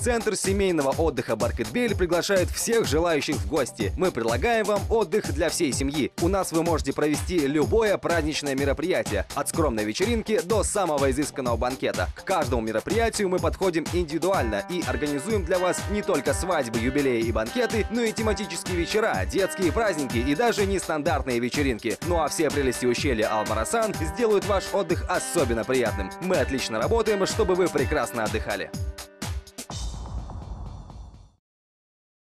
Центр семейного отдыха Баркетбель приглашает всех желающих в гости. Мы предлагаем вам отдых для всей семьи. У нас вы можете провести любое праздничное мероприятие, от скромной вечеринки до самого изысканного банкета. К каждому мероприятию мы подходим индивидуально и организуем для вас не только свадьбы, юбилеи и банкеты, но и тематические вечера, детские праздники и даже нестандартные вечеринки. Ну а все прелести ущелья Алмарасан сделают ваш отдых особенно приятным. Мы отлично работаем, чтобы вы прекрасно отдыхали.